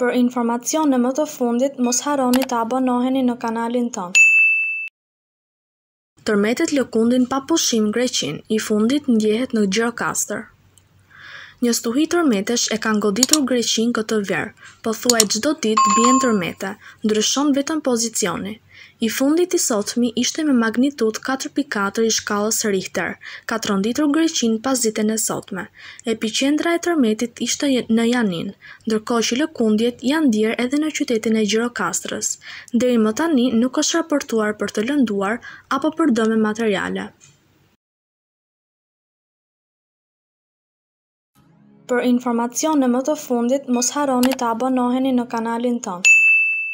Për informacione më të fundit mos harroni të abonoheni në kanalin tonë. Tërmetet lëkundin pa pushim Greqinë, i fundit ndjehet në Gjirokastër. Një stuhi tërmetesh e kanë goditur Greqinë këtë verë, pothuaj çdo ditë bien tërmete, ndryshon vetëm pozicioni. I fundit i sotmi ishte me magnitudë katër pikë katër i shkallës Richter, ka tronditur Greqinë pasditen e sotme. Epiqendra e tërmetit ishte në Janinë, ndërkohë që lëkundjet janë ndier edhe në qytetin e Gjirokastrës. Deri më tani nuk është raportuar për të lënduar apo për dëme materiale. Për informacione më të fundit mos harroni të abonoheni në kanalin tonë.